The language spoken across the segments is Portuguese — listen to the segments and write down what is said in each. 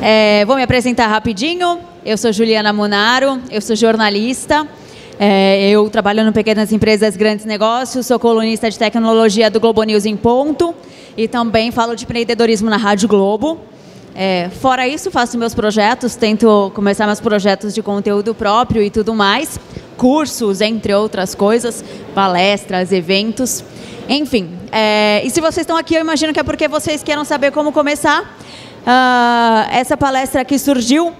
É, vou me apresentar rapidinho. Eu sou Juliana Monaro, eu sou jornalista. É, eu trabalho no Pequenas Empresas Grandes Negócios, sou colunista de tecnologia do Globo News em Ponto e também falo de empreendedorismo na Rádio Globo. É, fora isso, faço meus projetos, tento começar meus projetos de conteúdo próprio e tudo mais, cursos, entre outras coisas, palestras, eventos, enfim. É, e se vocês estão aqui, eu imagino que é porque vocês querem saber como começar. Uh, essa palestra aqui surgiu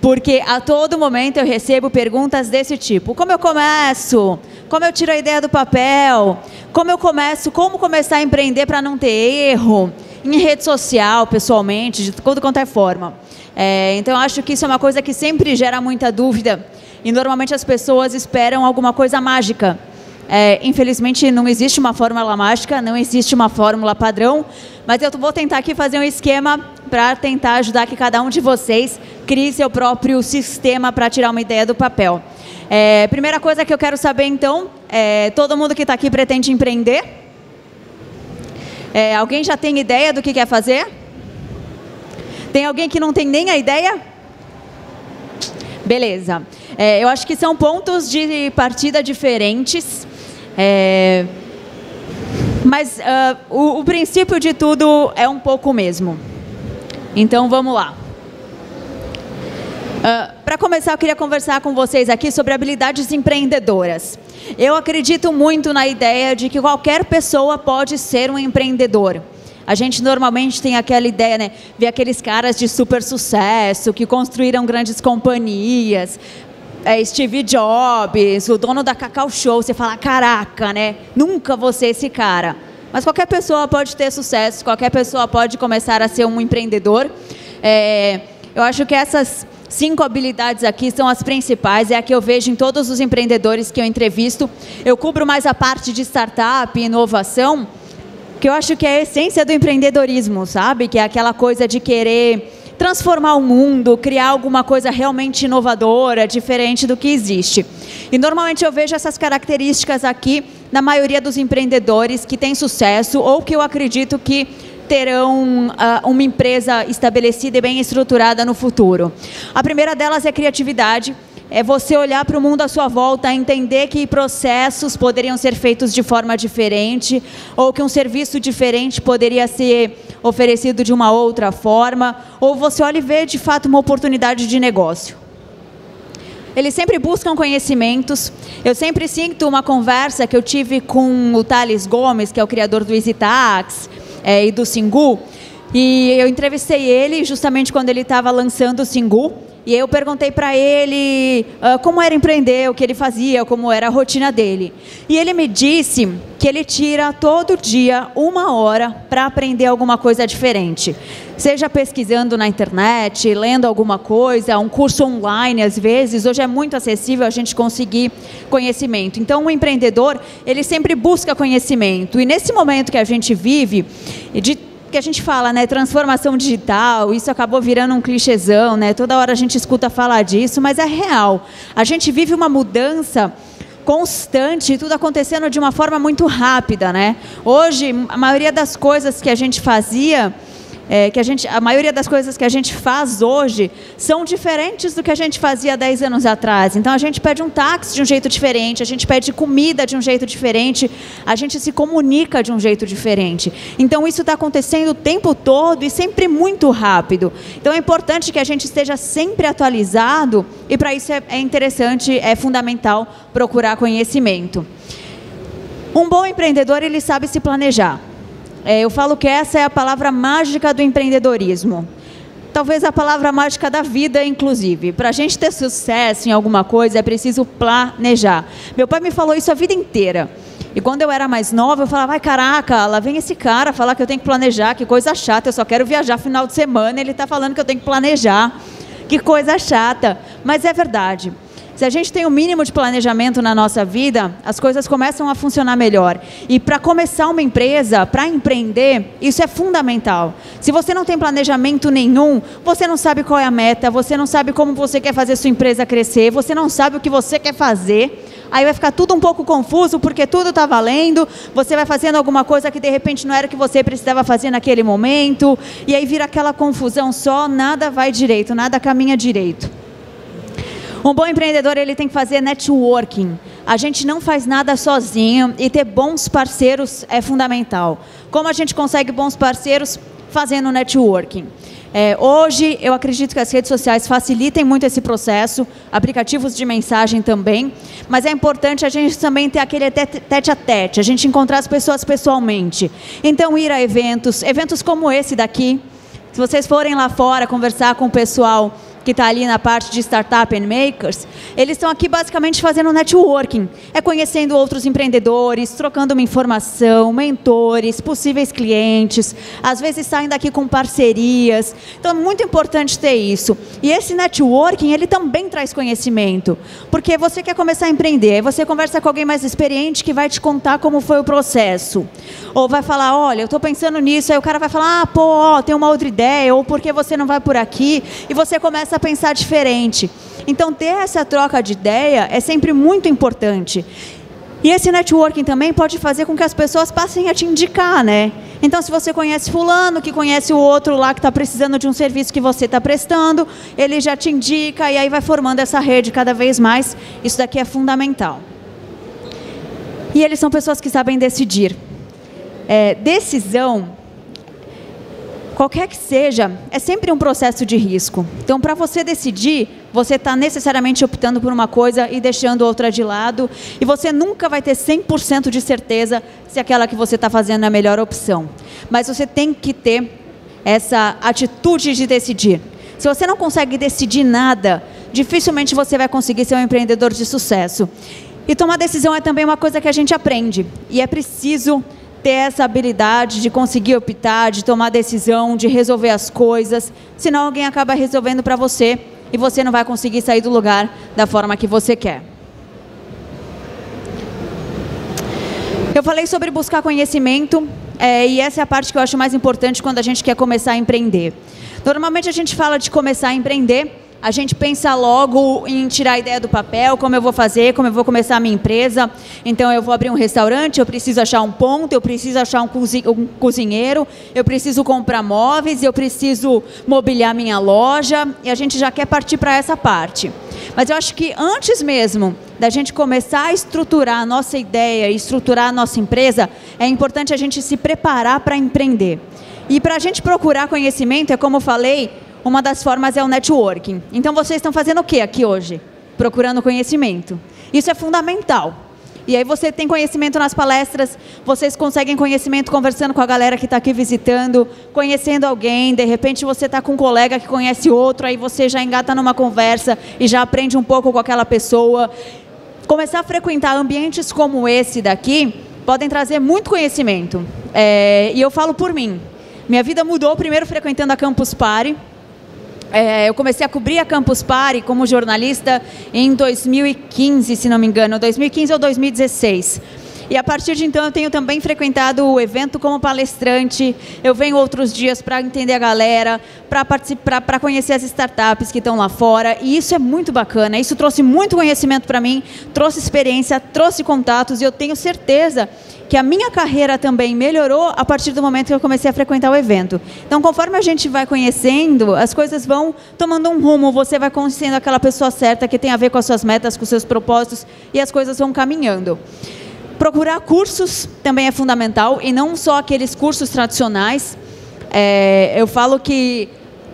porque a todo momento eu recebo perguntas desse tipo: como eu começo? Como eu tiro a ideia do papel? Como eu começo? Como começar a empreender para não ter erro? Em rede social, pessoalmente, de toda quanto é forma. É, então, eu acho que isso é uma coisa que sempre gera muita dúvida. E normalmente as pessoas esperam alguma coisa mágica. É, infelizmente, não existe uma fórmula mágica, não existe uma fórmula padrão, mas eu vou tentar aqui fazer um esquema para tentar ajudar que cada um de vocês crie seu próprio sistema para tirar uma ideia do papel. É, primeira coisa que eu quero saber, então, é, todo mundo que está aqui pretende empreender? É, alguém já tem ideia do que quer fazer? Tem alguém que não tem nem a ideia? Beleza. É, eu acho que são pontos de partida diferentes. É, mas uh, o, o princípio de tudo é um pouco o mesmo. Então vamos lá. Uh, ah, Para começar, eu queria conversar com vocês aqui sobre habilidades empreendedoras. Eu acredito muito na ideia de que qualquer pessoa pode ser um empreendedor. A gente normalmente tem aquela ideia, né? Ver aqueles caras de super sucesso que construíram grandes companhias. É, Steve Jobs, o dono da Cacau Show. Você fala, caraca, né? Nunca ser esse cara. Mas qualquer pessoa pode ter sucesso, qualquer pessoa pode começar a ser um empreendedor. É, eu acho que essas cinco habilidades aqui são as principais, é a que eu vejo em todos os empreendedores que eu entrevisto. Eu cubro mais a parte de startup inovação, que eu acho que é a essência do empreendedorismo, sabe? Que é aquela coisa de querer transformar o mundo, criar alguma coisa realmente inovadora, diferente do que existe. E normalmente eu vejo essas características aqui na maioria dos empreendedores que têm sucesso ou que eu acredito que terão uh, uma empresa estabelecida e bem estruturada no futuro. A primeira delas é criatividade. É você olhar para o mundo à sua volta, entender que processos poderiam ser feitos de forma diferente, ou que um serviço diferente poderia ser oferecido de uma outra forma, ou você olha e vê de fato uma oportunidade de negócio. Eles sempre buscam conhecimentos. Eu sempre sinto uma conversa que eu tive com o Thales Gomes, que é o criador do EasyTax é, e do Singu. E eu entrevistei ele justamente quando ele estava lançando o Singu. E eu perguntei para ele uh, como era empreender, o que ele fazia, como era a rotina dele. E ele me disse que ele tira todo dia uma hora para aprender alguma coisa diferente. Seja pesquisando na internet, lendo alguma coisa, um curso online, às vezes. Hoje é muito acessível a gente conseguir conhecimento. Então, o empreendedor, ele sempre busca conhecimento. E nesse momento que a gente vive, de que a gente fala, né, transformação digital, isso acabou virando um clichêzão, né? Toda hora a gente escuta falar disso, mas é real. A gente vive uma mudança constante, tudo acontecendo de uma forma muito rápida, né? Hoje, a maioria das coisas que a gente fazia é, que a gente, a maioria das coisas que a gente faz hoje são diferentes do que a gente fazia 10 anos atrás. Então a gente pede um táxi de um jeito diferente, a gente pede comida de um jeito diferente, a gente se comunica de um jeito diferente. Então isso está acontecendo o tempo todo e sempre muito rápido. Então é importante que a gente esteja sempre atualizado e para isso é, é interessante, é fundamental procurar conhecimento. Um bom empreendedor ele sabe se planejar. É, eu falo que essa é a palavra mágica do empreendedorismo. Talvez a palavra mágica da vida, inclusive. Para a gente ter sucesso em alguma coisa, é preciso planejar. Meu pai me falou isso a vida inteira. E quando eu era mais nova, eu falava, ai caraca, lá vem esse cara falar que eu tenho que planejar, que coisa chata, eu só quero viajar final de semana, ele está falando que eu tenho que planejar. Que coisa chata. Mas é verdade. Se a gente tem o um mínimo de planejamento na nossa vida, as coisas começam a funcionar melhor. E para começar uma empresa, para empreender, isso é fundamental. Se você não tem planejamento nenhum, você não sabe qual é a meta, você não sabe como você quer fazer sua empresa crescer, você não sabe o que você quer fazer, aí vai ficar tudo um pouco confuso, porque tudo está valendo, você vai fazendo alguma coisa que de repente não era o que você precisava fazer naquele momento, e aí vira aquela confusão só, nada vai direito, nada caminha direito. Um bom empreendedor ele tem que fazer networking. A gente não faz nada sozinho e ter bons parceiros é fundamental. Como a gente consegue bons parceiros? Fazendo networking. É, hoje, eu acredito que as redes sociais facilitem muito esse processo, aplicativos de mensagem também, mas é importante a gente também ter aquele tete a tete, a gente encontrar as pessoas pessoalmente. Então, ir a eventos, eventos como esse daqui, se vocês forem lá fora conversar com o pessoal que está ali na parte de Startup and Makers, eles estão aqui basicamente fazendo networking. É conhecendo outros empreendedores, trocando uma informação, mentores, possíveis clientes, às vezes saindo daqui com parcerias. Então é muito importante ter isso. E esse networking, ele também traz conhecimento. Porque você quer começar a empreender, aí você conversa com alguém mais experiente que vai te contar como foi o processo. Ou vai falar, olha, eu estou pensando nisso, aí o cara vai falar, ah, pô, ó, tem uma outra ideia, ou por que você não vai por aqui? E você começa começa a pensar diferente. Então, ter essa troca de ideia é sempre muito importante. E esse networking também pode fazer com que as pessoas passem a te indicar, né? Então, se você conhece fulano, que conhece o outro lá que está precisando de um serviço que você está prestando, ele já te indica e aí vai formando essa rede cada vez mais. Isso daqui é fundamental. E eles são pessoas que sabem decidir. É, decisão qualquer que seja, é sempre um processo de risco. Então, para você decidir, você está necessariamente optando por uma coisa e deixando outra de lado, e você nunca vai ter 100% de certeza se aquela que você está fazendo é a melhor opção. Mas você tem que ter essa atitude de decidir. Se você não consegue decidir nada, dificilmente você vai conseguir ser um empreendedor de sucesso. E tomar decisão é também uma coisa que a gente aprende, e é preciso ter essa habilidade de conseguir optar, de tomar decisão, de resolver as coisas, senão alguém acaba resolvendo para você e você não vai conseguir sair do lugar da forma que você quer. Eu falei sobre buscar conhecimento é, e essa é a parte que eu acho mais importante quando a gente quer começar a empreender. Normalmente a gente fala de começar a empreender a gente pensa logo em tirar a ideia do papel, como eu vou fazer, como eu vou começar a minha empresa. Então, eu vou abrir um restaurante, eu preciso achar um ponto, eu preciso achar um, cozinheiro, eu preciso comprar móveis, eu preciso mobiliar minha loja, e a gente já quer partir para essa parte. Mas eu acho que antes mesmo da gente começar a estruturar a nossa ideia, estruturar a nossa empresa, é importante a gente se preparar para empreender. E para a gente procurar conhecimento, é como eu falei, uma das formas é o networking. Então vocês estão fazendo o que aqui hoje? Procurando conhecimento. Isso é fundamental. E aí você tem conhecimento nas palestras, vocês conseguem conhecimento conversando com a galera que está aqui visitando, conhecendo alguém, de repente você está com um colega que conhece outro, aí você já engata numa conversa e já aprende um pouco com aquela pessoa. Começar a frequentar ambientes como esse daqui podem trazer muito conhecimento. É, e eu falo por mim. Minha vida mudou primeiro frequentando a Campus Party, é, eu comecei a cobrir a Campus Party como jornalista em 2015, se não me engano, 2015 ou 2016. E a partir de então eu tenho também frequentado o evento como palestrante. Eu venho outros dias para entender a galera, para participar, para conhecer as startups que estão lá fora. E isso é muito bacana. Isso trouxe muito conhecimento para mim, trouxe experiência, trouxe contatos e eu tenho certeza que a minha carreira também melhorou a partir do momento que eu comecei a frequentar o evento. Então, conforme a gente vai conhecendo, as coisas vão tomando um rumo, você vai conhecendo aquela pessoa certa que tem a ver com as suas metas, com os seus propósitos e as coisas vão caminhando. Procurar cursos também é fundamental e não só aqueles cursos tradicionais. É, eu falo que,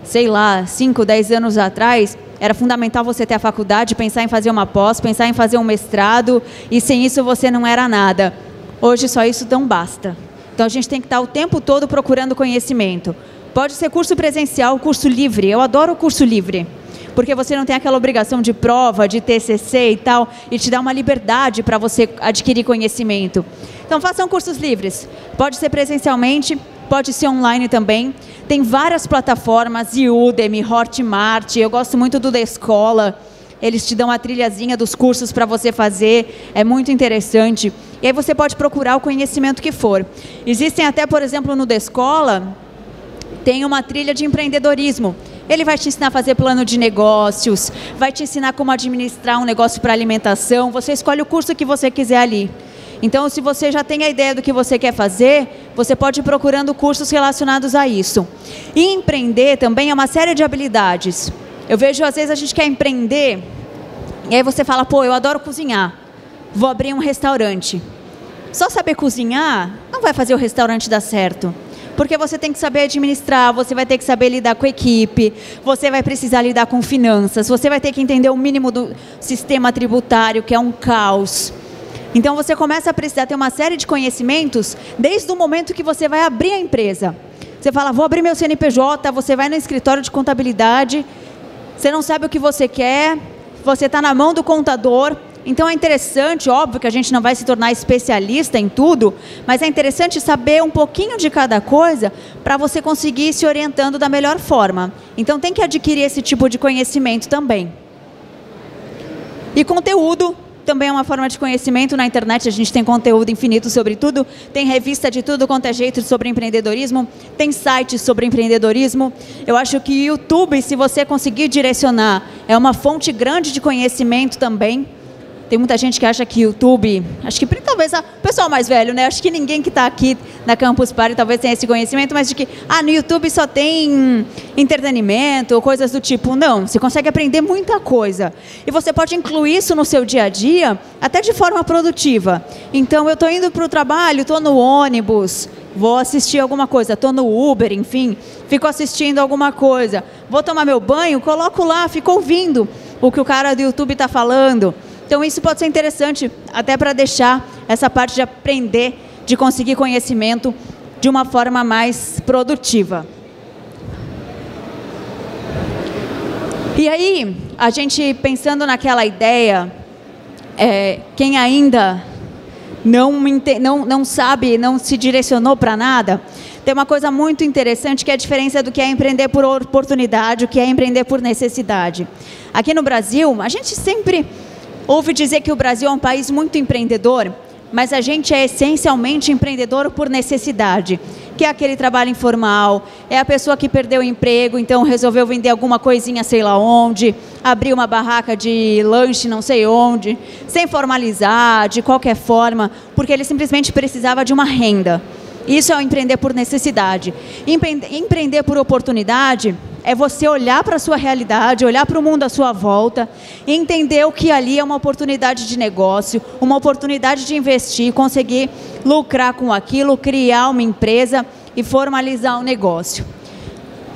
sei lá, 5, 10 anos atrás, era fundamental você ter a faculdade, pensar em fazer uma pós, pensar em fazer um mestrado, e sem isso você não era nada. Hoje só isso não basta. Então a gente tem que estar o tempo todo procurando conhecimento. Pode ser curso presencial, curso livre. Eu adoro o curso livre. Porque você não tem aquela obrigação de prova, de TCC e tal, e te dá uma liberdade para você adquirir conhecimento. Então façam cursos livres. Pode ser presencialmente, pode ser online também. Tem várias plataformas, Udemy, Hotmart, eu gosto muito do da escola eles te dão a trilhazinha dos cursos para você fazer, é muito interessante. E aí você pode procurar o conhecimento que for. Existem até, por exemplo, no Descola, tem uma trilha de empreendedorismo. Ele vai te ensinar a fazer plano de negócios, vai te ensinar como administrar um negócio para alimentação. Você escolhe o curso que você quiser ali. Então, se você já tem a ideia do que você quer fazer, você pode ir procurando cursos relacionados a isso. E empreender também é uma série de habilidades. Eu vejo, às vezes, a gente quer empreender, e aí você fala, pô, eu adoro cozinhar, vou abrir um restaurante. Só saber cozinhar não vai fazer o restaurante dar certo. Porque você tem que saber administrar, você vai ter que saber lidar com a equipe, você vai precisar lidar com finanças, você vai ter que entender o mínimo do sistema tributário, que é um caos. Então você começa a precisar ter uma série de conhecimentos desde o momento que você vai abrir a empresa. Você fala, vou abrir meu CNPJ, você vai no escritório de contabilidade, você não sabe o que você quer, você está na mão do contador. Então é interessante, óbvio que a gente não vai se tornar especialista em tudo, mas é interessante saber um pouquinho de cada coisa para você conseguir ir se orientando da melhor forma. Então tem que adquirir esse tipo de conhecimento também. E conteúdo, também é uma forma de conhecimento na internet. A gente tem conteúdo infinito sobre tudo. Tem revista de tudo quanto é jeito sobre empreendedorismo. Tem sites sobre empreendedorismo. Eu acho que YouTube, se você conseguir direcionar, é uma fonte grande de conhecimento também. Tem muita gente que acha que YouTube, acho que talvez o pessoal mais velho, né? Acho que ninguém que está aqui na Campus Party talvez tenha esse conhecimento, mas de que ah, no YouTube só tem entretenimento ou coisas do tipo. Não, você consegue aprender muita coisa. E você pode incluir isso no seu dia a dia, até de forma produtiva. Então, eu estou indo para o trabalho, estou no ônibus, vou assistir alguma coisa, estou no Uber, enfim, fico assistindo alguma coisa. Vou tomar meu banho, coloco lá, fico ouvindo o que o cara do YouTube está falando. Então, isso pode ser interessante até para deixar essa parte de aprender, de conseguir conhecimento de uma forma mais produtiva. E aí, a gente pensando naquela ideia, é, quem ainda não, não, não sabe, não se direcionou para nada, tem uma coisa muito interessante que é a diferença do que é empreender por oportunidade, o que é empreender por necessidade. Aqui no Brasil, a gente sempre Ouve dizer que o Brasil é um país muito empreendedor, mas a gente é essencialmente empreendedor por necessidade, que é aquele trabalho informal, é a pessoa que perdeu o emprego, então resolveu vender alguma coisinha sei lá onde, abrir uma barraca de lanche não sei onde, sem formalizar, de qualquer forma, porque ele simplesmente precisava de uma renda. Isso é o empreender por necessidade. Empreender por oportunidade é você olhar para a sua realidade, olhar para o mundo à sua volta, entender o que ali é uma oportunidade de negócio, uma oportunidade de investir, conseguir lucrar com aquilo, criar uma empresa e formalizar um negócio.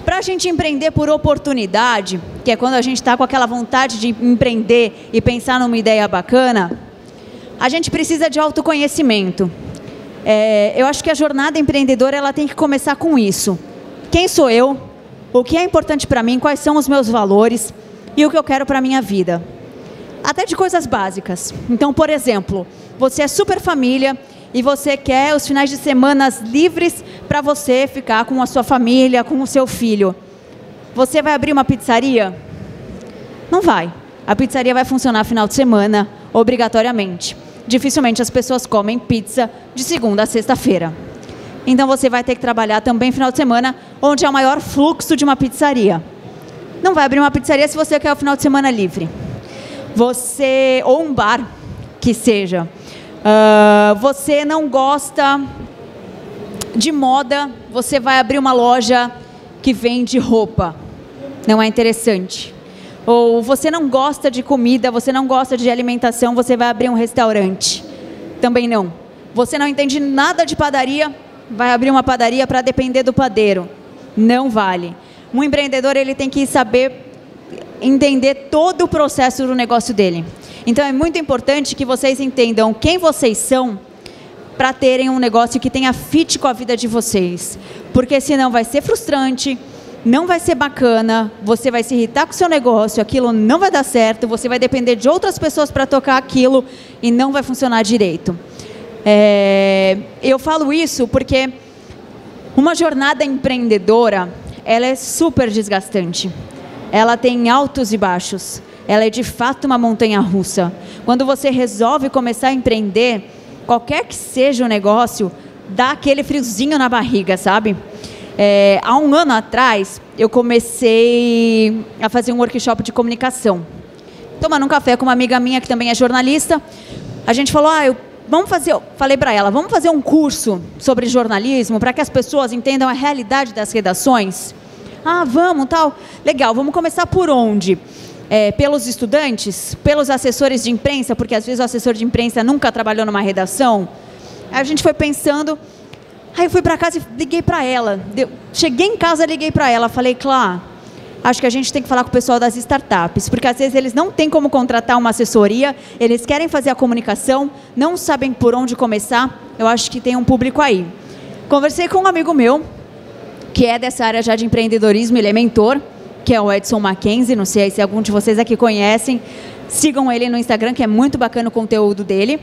Para a gente empreender por oportunidade, que é quando a gente está com aquela vontade de empreender e pensar numa ideia bacana, a gente precisa de autoconhecimento. É, eu acho que a jornada empreendedora ela tem que começar com isso. Quem sou eu? o que é importante para mim, quais são os meus valores e o que eu quero para a minha vida. Até de coisas básicas. Então, por exemplo, você é super família e você quer os finais de semana livres para você ficar com a sua família, com o seu filho. Você vai abrir uma pizzaria? Não vai. A pizzaria vai funcionar final de semana, obrigatoriamente. Dificilmente as pessoas comem pizza de segunda a sexta-feira. Então você vai ter que trabalhar também final de semana, onde é o maior fluxo de uma pizzaria. Não vai abrir uma pizzaria se você quer o final de semana livre. Você ou um bar que seja. Uh, você não gosta de moda, você vai abrir uma loja que vende roupa. Não é interessante. Ou você não gosta de comida, você não gosta de alimentação, você vai abrir um restaurante. Também não. Você não entende nada de padaria, vai abrir uma padaria para depender do padeiro. Não vale. Um empreendedor ele tem que saber entender todo o processo do negócio dele. Então é muito importante que vocês entendam quem vocês são para terem um negócio que tenha fit com a vida de vocês. Porque senão vai ser frustrante, não vai ser bacana, você vai se irritar com o seu negócio, aquilo não vai dar certo, você vai depender de outras pessoas para tocar aquilo e não vai funcionar direito. É, eu falo isso porque uma jornada empreendedora, ela é super desgastante. Ela tem altos e baixos. Ela é de fato uma montanha russa. Quando você resolve começar a empreender, qualquer que seja o negócio, dá aquele friozinho na barriga, sabe? É, há um ano atrás, eu comecei a fazer um workshop de comunicação. Tomando um café com uma amiga minha que também é jornalista, a gente falou: ah, eu, vamos fazer. Falei para ela: vamos fazer um curso sobre jornalismo para que as pessoas entendam a realidade das redações. Ah, vamos, tal. Legal, vamos começar por onde? É, pelos estudantes, pelos assessores de imprensa, porque às vezes o assessor de imprensa nunca trabalhou numa redação. A gente foi pensando. Aí eu fui para casa e liguei para ela. Deu, cheguei em casa, liguei para ela, falei, Clá, acho que a gente tem que falar com o pessoal das startups, porque às vezes eles não têm como contratar uma assessoria, eles querem fazer a comunicação, não sabem por onde começar. Eu acho que tem um público aí. Conversei com um amigo meu, que é dessa área já de empreendedorismo, ele é mentor, que é o Edson Mackenzie, não sei se algum de vocês aqui conhecem, sigam ele no Instagram, que é muito bacana o conteúdo dele.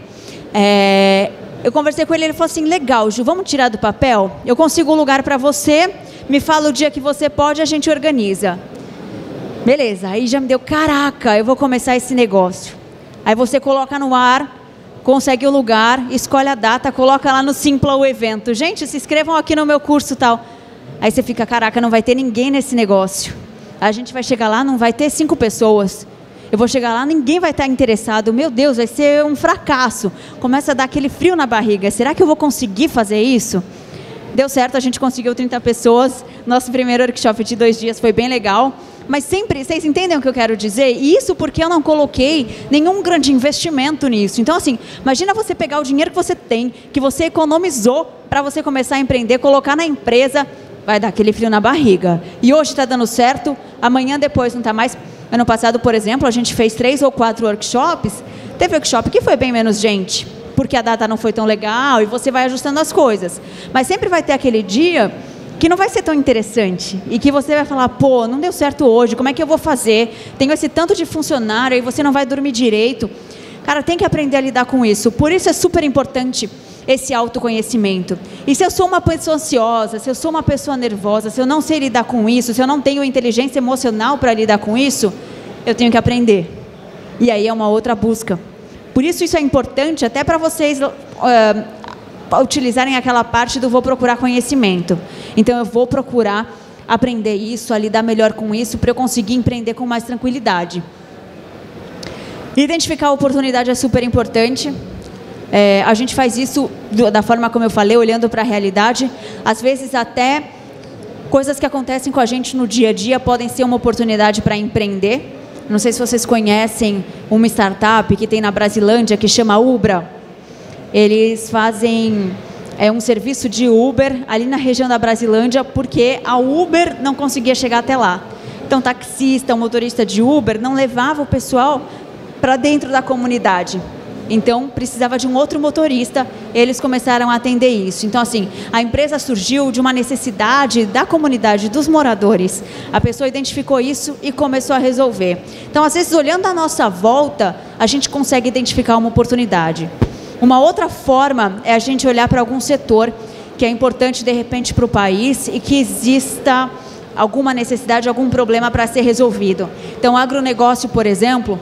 É, eu conversei com ele, ele falou assim, legal, Ju, vamos tirar do papel? Eu consigo um lugar para você, me fala o dia que você pode, a gente organiza. Beleza, aí já me deu, caraca, eu vou começar esse negócio. Aí você coloca no ar, consegue o lugar, escolhe a data, coloca lá no Simpla o evento. Gente, se inscrevam aqui no meu curso tal. Aí você fica, caraca, não vai ter ninguém nesse negócio. A gente vai chegar lá, não vai ter cinco pessoas. Eu vou chegar lá, ninguém vai estar interessado. Meu Deus, vai ser um fracasso. Começa a dar aquele frio na barriga. Será que eu vou conseguir fazer isso? Deu certo, a gente conseguiu 30 pessoas. Nosso primeiro workshop de dois dias foi bem legal. Mas sempre, vocês entendem o que eu quero dizer? Isso porque eu não coloquei nenhum grande investimento nisso. Então, assim, imagina você pegar o dinheiro que você tem, que você economizou para você começar a empreender, colocar na empresa, vai dar aquele frio na barriga. E hoje está dando certo, amanhã depois não está mais. Ano passado, por exemplo, a gente fez três ou quatro workshops. Teve workshop que foi bem menos gente, porque a data não foi tão legal e você vai ajustando as coisas. Mas sempre vai ter aquele dia que não vai ser tão interessante e que você vai falar, pô, não deu certo hoje, como é que eu vou fazer? Tenho esse tanto de funcionário e você não vai dormir direito. Cara, tem que aprender a lidar com isso. Por isso é super importante esse autoconhecimento. E se eu sou uma pessoa ansiosa, se eu sou uma pessoa nervosa, se eu não sei lidar com isso, se eu não tenho inteligência emocional para lidar com isso, eu tenho que aprender. E aí é uma outra busca. Por isso isso é importante até para vocês uh, utilizarem aquela parte do vou procurar conhecimento. Então eu vou procurar aprender isso, a lidar melhor com isso, para eu conseguir empreender com mais tranquilidade. Identificar a oportunidade é super importante. É, a gente faz isso da forma como eu falei, olhando para a realidade. Às vezes até coisas que acontecem com a gente no dia a dia podem ser uma oportunidade para empreender. Não sei se vocês conhecem uma startup que tem na Brasilândia que chama Ubra. Eles fazem é um serviço de Uber ali na região da Brasilândia porque a Uber não conseguia chegar até lá. Então, taxista, motorista de Uber não levava o pessoal para dentro da comunidade. Então, precisava de um outro motorista, eles começaram a atender isso. Então, assim, a empresa surgiu de uma necessidade da comunidade, dos moradores. A pessoa identificou isso e começou a resolver. Então, às vezes, olhando à nossa volta, a gente consegue identificar uma oportunidade. Uma outra forma é a gente olhar para algum setor que é importante, de repente, para o país e que exista alguma necessidade, algum problema para ser resolvido. Então, agronegócio, por exemplo,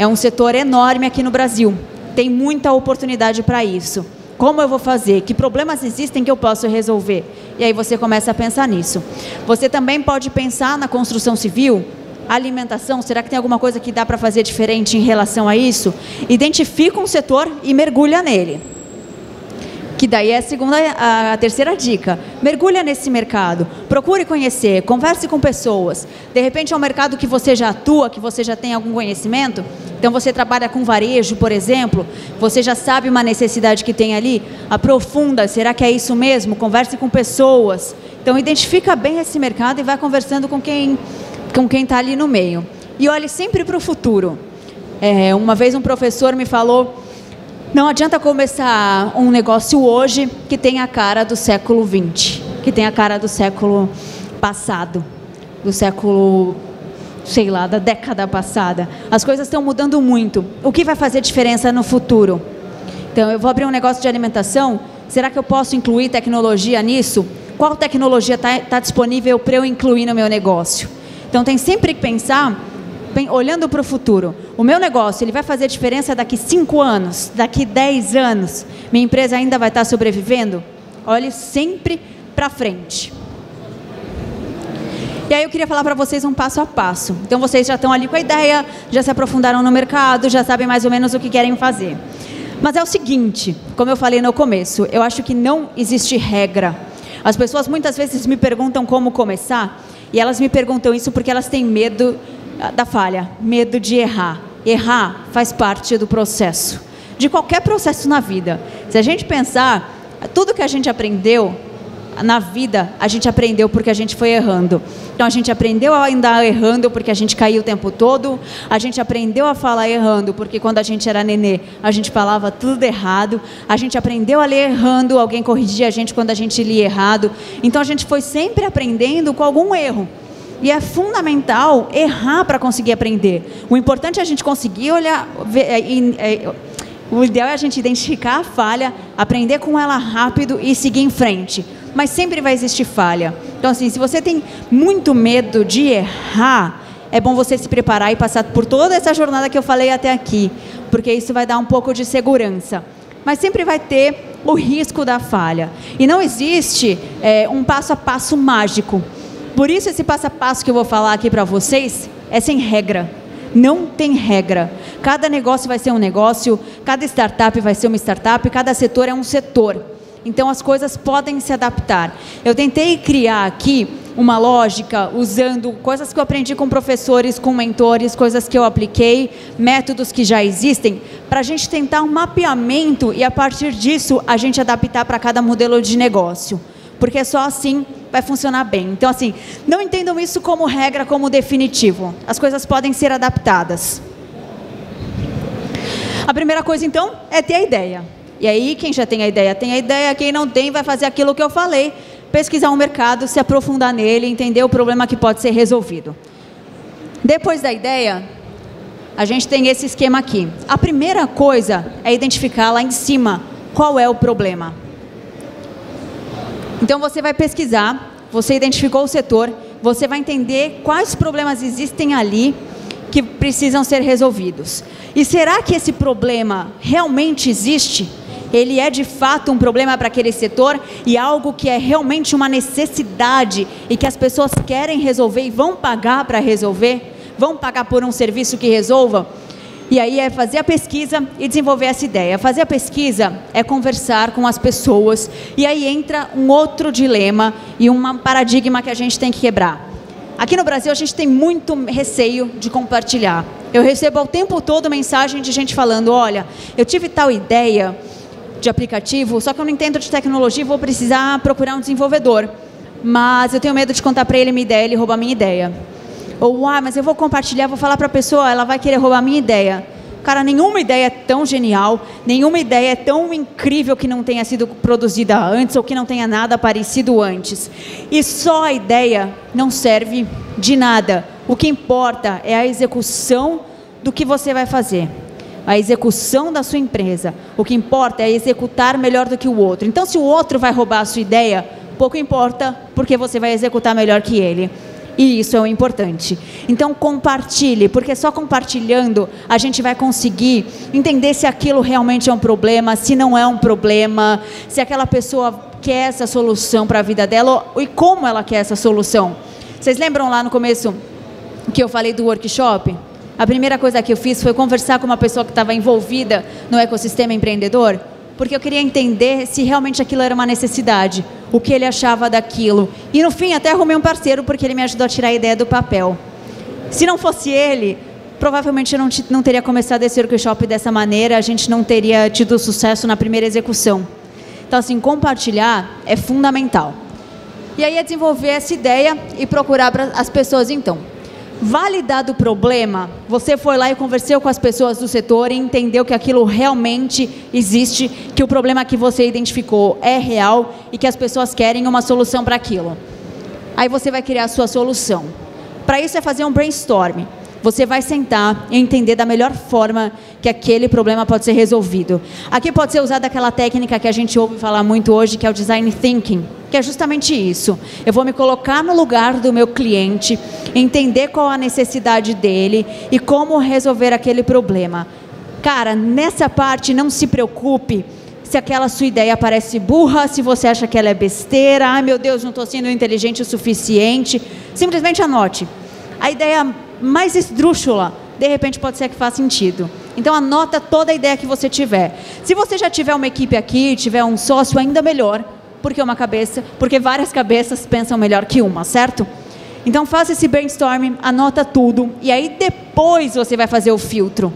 é um setor enorme aqui no Brasil tem muita oportunidade para isso. Como eu vou fazer? Que problemas existem que eu posso resolver? E aí você começa a pensar nisso. Você também pode pensar na construção civil, alimentação, será que tem alguma coisa que dá para fazer diferente em relação a isso? Identifica um setor e mergulha nele. Que daí é a segunda, a, terceira dica. Mergulha nesse mercado, procure conhecer, converse com pessoas. De repente é um mercado que você já atua, que você já tem algum conhecimento. Então você trabalha com varejo, por exemplo, você já sabe uma necessidade que tem ali, aprofunda, será que é isso mesmo? Converse com pessoas. Então identifica bem esse mercado e vai conversando com quem com quem está ali no meio. E olhe sempre para o futuro. É, uma vez um professor me falou não adianta começar um negócio hoje que tem a cara do século XX, que tem a cara do século passado, do século, sei lá, da década passada. As coisas estão mudando muito. O que vai fazer diferença no futuro? Então, eu vou abrir um negócio de alimentação. Será que eu posso incluir tecnologia nisso? Qual tecnologia está tá disponível para eu incluir no meu negócio? Então, tem sempre que pensar olhando para o futuro, o meu negócio ele vai fazer diferença daqui 5 anos, daqui 10 anos? Minha empresa ainda vai estar sobrevivendo? Olhe sempre para frente. E aí eu queria falar para vocês um passo a passo. Então vocês já estão ali com a ideia, já se aprofundaram no mercado, já sabem mais ou menos o que querem fazer. Mas é o seguinte, como eu falei no começo, eu acho que não existe regra. As pessoas muitas vezes me perguntam como começar, e elas me perguntam isso porque elas têm medo ah, da falha, medo de errar. Errar faz parte do processo, de qualquer processo na vida. Se a gente pensar, tudo que a gente aprendeu na vida, a gente aprendeu porque a gente foi errando. Então a gente aprendeu a andar errando porque a gente caiu o tempo todo, a gente aprendeu a falar errando porque quando a gente era nenê, a gente falava tudo errado, a gente aprendeu a ler errando, alguém corrigia a gente quando a gente lia errado. Então a gente foi sempre aprendendo com algum erro. E é fundamental errar para conseguir aprender. O importante é a gente conseguir olhar. Ver, é, é, o ideal é a gente identificar a falha, aprender com ela rápido e seguir em frente. Mas sempre vai existir falha. Então, assim, se você tem muito medo de errar, é bom você se preparar e passar por toda essa jornada que eu falei até aqui, porque isso vai dar um pouco de segurança. Mas sempre vai ter o risco da falha. E não existe é, um passo a passo mágico. Por isso, esse passo a passo que eu vou falar aqui para vocês é sem regra. Não tem regra. Cada negócio vai ser um negócio, cada startup vai ser uma startup, cada setor é um setor. Então as coisas podem se adaptar. Eu tentei criar aqui uma lógica usando coisas que eu aprendi com professores, com mentores, coisas que eu apliquei, métodos que já existem, para a gente tentar um mapeamento e a partir disso a gente adaptar para cada modelo de negócio. Porque só assim vai funcionar bem. Então, assim, não entendam isso como regra, como definitivo. As coisas podem ser adaptadas. A primeira coisa, então, é ter a ideia. E aí, quem já tem a ideia, tem a ideia. Quem não tem, vai fazer aquilo que eu falei: pesquisar um mercado, se aprofundar nele, entender o problema que pode ser resolvido. Depois da ideia, a gente tem esse esquema aqui. A primeira coisa é identificar lá em cima qual é o problema. Então você vai pesquisar, você identificou o setor, você vai entender quais problemas existem ali que precisam ser resolvidos. E será que esse problema realmente existe? Ele é de fato um problema para aquele setor e algo que é realmente uma necessidade e que as pessoas querem resolver e vão pagar para resolver? Vão pagar por um serviço que resolva? E aí é fazer a pesquisa e desenvolver essa ideia. Fazer a pesquisa é conversar com as pessoas. E aí entra um outro dilema e um paradigma que a gente tem que quebrar. Aqui no Brasil a gente tem muito receio de compartilhar. Eu recebo o tempo todo mensagem de gente falando: olha, eu tive tal ideia de aplicativo, só que eu não entendo de tecnologia, vou precisar procurar um desenvolvedor. Mas eu tenho medo de contar para ele minha ideia, ele roubar minha ideia. Ou, ah, mas eu vou compartilhar, vou falar para a pessoa, ela vai querer roubar a minha ideia. Cara, nenhuma ideia é tão genial, nenhuma ideia é tão incrível que não tenha sido produzida antes ou que não tenha nada parecido antes. E só a ideia não serve de nada. O que importa é a execução do que você vai fazer. A execução da sua empresa. O que importa é executar melhor do que o outro. Então, se o outro vai roubar a sua ideia, pouco importa, porque você vai executar melhor que ele. E isso é o importante. Então compartilhe, porque só compartilhando a gente vai conseguir entender se aquilo realmente é um problema, se não é um problema, se aquela pessoa quer essa solução para a vida dela e como ela quer essa solução. Vocês lembram lá no começo que eu falei do workshop? A primeira coisa que eu fiz foi conversar com uma pessoa que estava envolvida no ecossistema empreendedor porque eu queria entender se realmente aquilo era uma necessidade, o que ele achava daquilo. E no fim, até arrumei um parceiro porque ele me ajudou a tirar a ideia do papel. Se não fosse ele, provavelmente eu não, não teria começado esse workshop dessa maneira, a gente não teria tido sucesso na primeira execução. Então, assim, compartilhar é fundamental. E aí é desenvolver essa ideia e procurar as pessoas, então, Validado o problema, você foi lá e conversou com as pessoas do setor e entendeu que aquilo realmente existe, que o problema que você identificou é real e que as pessoas querem uma solução para aquilo. Aí você vai criar a sua solução. Para isso é fazer um brainstorm. Você vai sentar e entender da melhor forma que aquele problema pode ser resolvido. Aqui pode ser usada aquela técnica que a gente ouve falar muito hoje, que é o design thinking, que é justamente isso. Eu vou me colocar no lugar do meu cliente, entender qual a necessidade dele e como resolver aquele problema. Cara, nessa parte não se preocupe se aquela sua ideia parece burra, se você acha que ela é besteira, ai meu Deus, não estou sendo inteligente o suficiente. Simplesmente anote. A ideia mais esdrúxula, de repente pode ser que faça sentido. Então anota toda a ideia que você tiver. Se você já tiver uma equipe aqui, tiver um sócio, ainda melhor, porque uma cabeça, porque várias cabeças pensam melhor que uma, certo? Então faça esse brainstorming, anota tudo e aí depois você vai fazer o filtro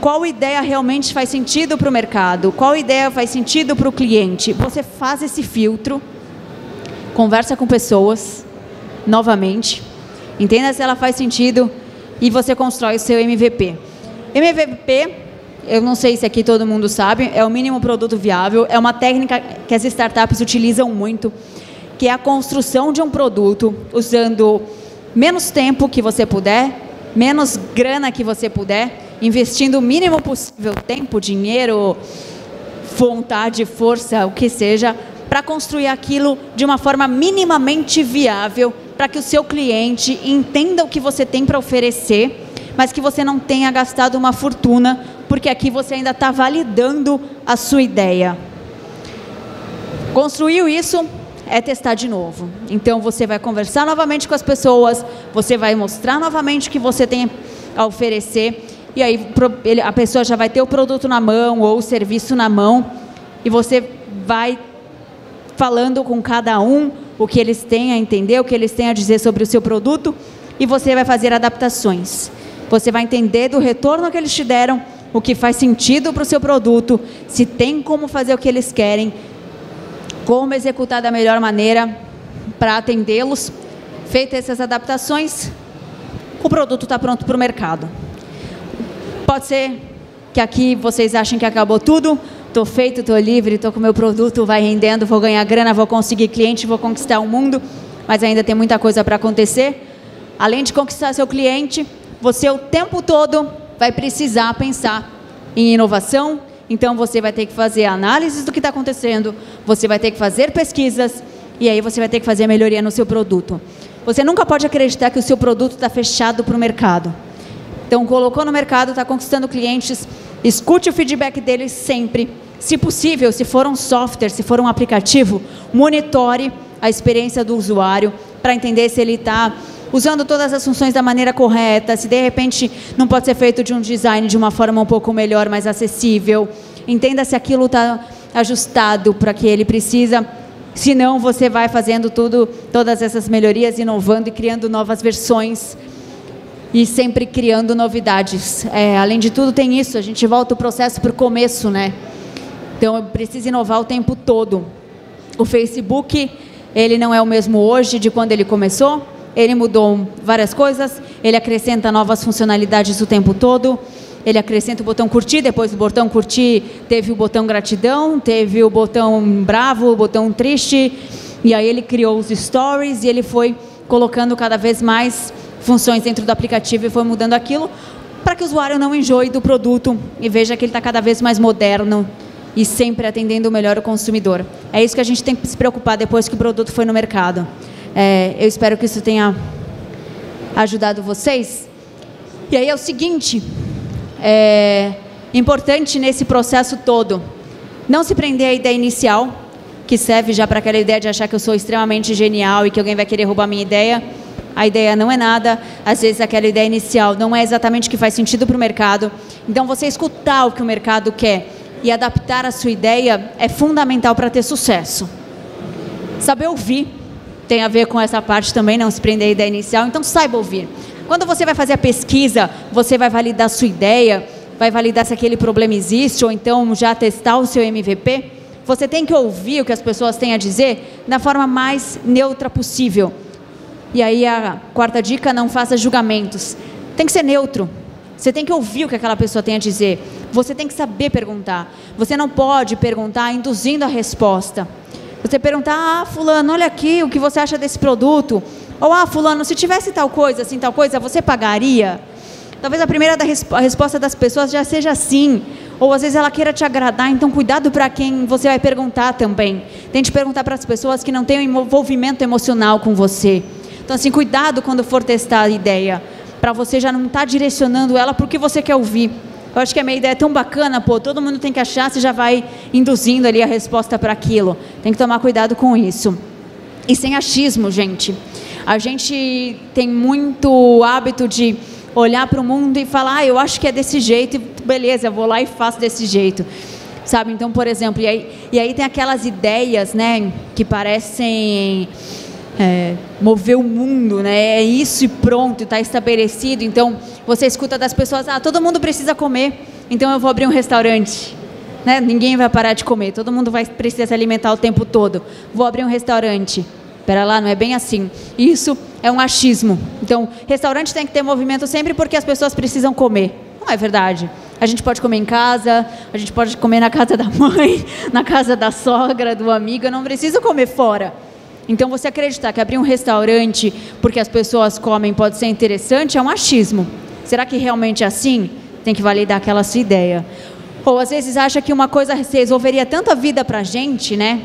qual ideia realmente faz sentido para o mercado, qual ideia faz sentido para o cliente. Você faz esse filtro, conversa com pessoas, novamente, entenda se ela faz sentido e você constrói o seu MVP. MVP, eu não sei se aqui todo mundo sabe, é o mínimo produto viável, é uma técnica que as startups utilizam muito, que é a construção de um produto usando menos tempo que você puder, menos grana que você puder investindo o mínimo possível tempo, dinheiro, vontade, força, o que seja, para construir aquilo de uma forma minimamente viável, para que o seu cliente entenda o que você tem para oferecer, mas que você não tenha gastado uma fortuna, porque aqui você ainda está validando a sua ideia. Construiu isso, é testar de novo. Então você vai conversar novamente com as pessoas, você vai mostrar novamente o que você tem a oferecer e aí a pessoa já vai ter o produto na mão ou o serviço na mão e você vai falando com cada um o que eles têm a entender, o que eles têm a dizer sobre o seu produto e você vai fazer adaptações. Você vai entender do retorno que eles te deram, o que faz sentido para o seu produto, se tem como fazer o que eles querem, como executar da melhor maneira para atendê-los. Feitas essas adaptações, o produto está pronto para o mercado. Pode ser que aqui vocês achem que acabou tudo, estou feito, estou livre, estou com meu produto, vai rendendo, vou ganhar grana, vou conseguir cliente, vou conquistar o mundo, mas ainda tem muita coisa para acontecer. Além de conquistar seu cliente, você o tempo todo vai precisar pensar em inovação, então você vai ter que fazer análises do que está acontecendo, você vai ter que fazer pesquisas e aí você vai ter que fazer melhoria no seu produto. Você nunca pode acreditar que o seu produto está fechado para o mercado. Então, colocou no mercado, está conquistando clientes, escute o feedback deles sempre. Se possível, se for um software, se for um aplicativo, monitore a experiência do usuário para entender se ele está usando todas as funções da maneira correta, se de repente não pode ser feito de um design de uma forma um pouco melhor, mais acessível. Entenda se aquilo está ajustado para que ele precisa. Senão você vai fazendo tudo, todas essas melhorias, inovando e criando novas versões e sempre criando novidades. É, além de tudo, tem isso, a gente volta o processo para o começo, né? Então, precisa inovar o tempo todo. O Facebook, ele não é o mesmo hoje de quando ele começou, ele mudou várias coisas, ele acrescenta novas funcionalidades o tempo todo, ele acrescenta o botão curtir, depois do botão curtir teve o botão gratidão, teve o botão bravo, o botão triste, e aí ele criou os stories e ele foi colocando cada vez mais funções dentro do aplicativo e foi mudando aquilo para que o usuário não enjoe do produto e veja que ele está cada vez mais moderno e sempre atendendo melhor o consumidor. É isso que a gente tem que se preocupar depois que o produto foi no mercado. É, eu espero que isso tenha ajudado vocês. E aí é o seguinte, é importante nesse processo todo, não se prender à ideia inicial, que serve já para aquela ideia de achar que eu sou extremamente genial e que alguém vai querer roubar minha ideia a ideia não é nada, às vezes aquela ideia inicial não é exatamente o que faz sentido para o mercado. Então, você escutar o que o mercado quer e adaptar a sua ideia é fundamental para ter sucesso. Saber ouvir tem a ver com essa parte também, não se prender à ideia inicial, então saiba ouvir. Quando você vai fazer a pesquisa, você vai validar a sua ideia, vai validar se aquele problema existe, ou então já testar o seu MVP. Você tem que ouvir o que as pessoas têm a dizer da forma mais neutra possível e aí a quarta dica, não faça julgamentos. Tem que ser neutro. Você tem que ouvir o que aquela pessoa tem a dizer. Você tem que saber perguntar. Você não pode perguntar induzindo a resposta. Você perguntar, ah, fulano, olha aqui o que você acha desse produto. Ou, ah, fulano, se tivesse tal coisa, assim, tal coisa, você pagaria? Talvez a primeira da resp a resposta das pessoas já seja sim. Ou às vezes ela queira te agradar, então cuidado para quem você vai perguntar também. Tente perguntar para as pessoas que não têm um envolvimento emocional com você. Então, assim, cuidado quando for testar a ideia, para você já não estar tá direcionando ela para o que você quer ouvir. Eu acho que a minha ideia é tão bacana, pô, todo mundo tem que achar, você já vai induzindo ali a resposta para aquilo. Tem que tomar cuidado com isso. E sem achismo, gente. A gente tem muito hábito de olhar para o mundo e falar, ah, eu acho que é desse jeito, beleza, vou lá e faço desse jeito. Sabe? Então, por exemplo, e aí, e aí tem aquelas ideias, né, que parecem é, mover o mundo, né? É isso e pronto, está estabelecido. Então, você escuta das pessoas, ah, todo mundo precisa comer, então eu vou abrir um restaurante. Né? Ninguém vai parar de comer, todo mundo vai precisar se alimentar o tempo todo. Vou abrir um restaurante. Espera lá, não é bem assim. Isso é um achismo. Então, restaurante tem que ter movimento sempre porque as pessoas precisam comer. Não é verdade. A gente pode comer em casa, a gente pode comer na casa da mãe, na casa da sogra, do amigo, eu não preciso comer fora. Então, você acreditar que abrir um restaurante porque as pessoas comem pode ser interessante é um achismo. Será que realmente é assim? Tem que validar aquela sua ideia. Ou às vezes acha que uma coisa resolveria tanta vida para a gente, né?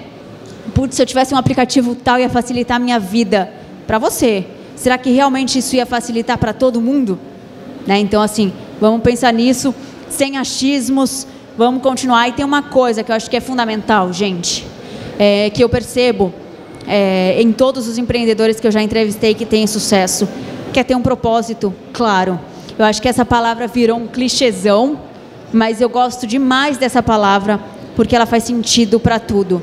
Putz, se eu tivesse um aplicativo tal ia facilitar a minha vida. Para você. Será que realmente isso ia facilitar para todo mundo? Né? Então, assim, vamos pensar nisso, sem achismos, vamos continuar. E tem uma coisa que eu acho que é fundamental, gente, é, que eu percebo é, em todos os empreendedores que eu já entrevistei que têm sucesso, que é ter um propósito claro. Eu acho que essa palavra virou um clichêzão, mas eu gosto demais dessa palavra porque ela faz sentido para tudo.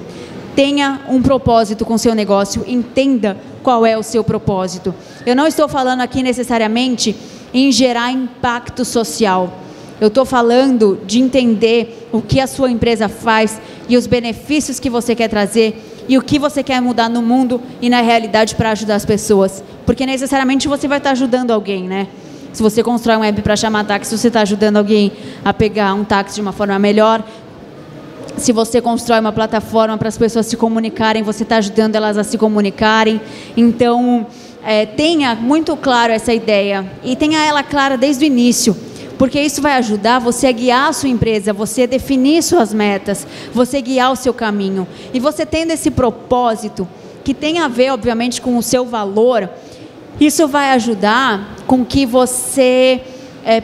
Tenha um propósito com seu negócio, entenda qual é o seu propósito. Eu não estou falando aqui necessariamente em gerar impacto social. Eu estou falando de entender o que a sua empresa faz e os benefícios que você quer trazer e o que você quer mudar no mundo e na realidade para ajudar as pessoas. Porque necessariamente você vai estar ajudando alguém, né? Se você constrói um app para chamar táxi, você está ajudando alguém a pegar um táxi de uma forma melhor. Se você constrói uma plataforma para as pessoas se comunicarem, você está ajudando elas a se comunicarem. Então, é, tenha muito claro essa ideia e tenha ela clara desde o início porque isso vai ajudar você a guiar a sua empresa, você a definir suas metas, você guiar o seu caminho. E você tendo esse propósito, que tem a ver, obviamente, com o seu valor, isso vai ajudar com que você é,